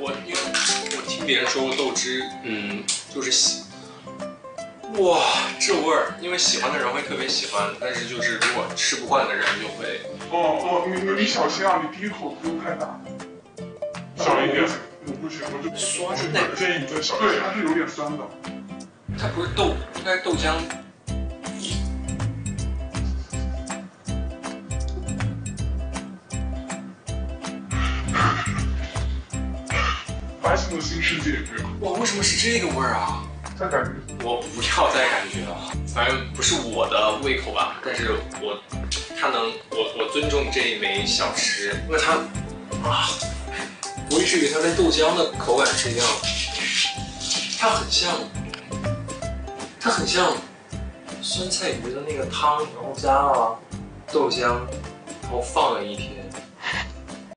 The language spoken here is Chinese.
我因为我听别人说过豆汁，嗯，就是喜，哇，这味儿，因为喜欢的人会特别喜欢，但是就是如果吃不惯的人就会，哦哦，你你你小心啊，你第一口不用太大，小一点，我不行，我就酸我建议你再小一点，对，它是有点酸的。它不是豆，应该豆浆。发现了新世界，对吧？哇，为什么是这个味儿啊？再感觉，我不要再感觉了，反正不是我的胃口吧。但是我，它能，我我尊重这一枚小吃，因为它啊，不会至于它跟豆浆的口感是一样的，它很像，它很像酸菜鱼的那个汤，然后加了豆浆，然后放了一天。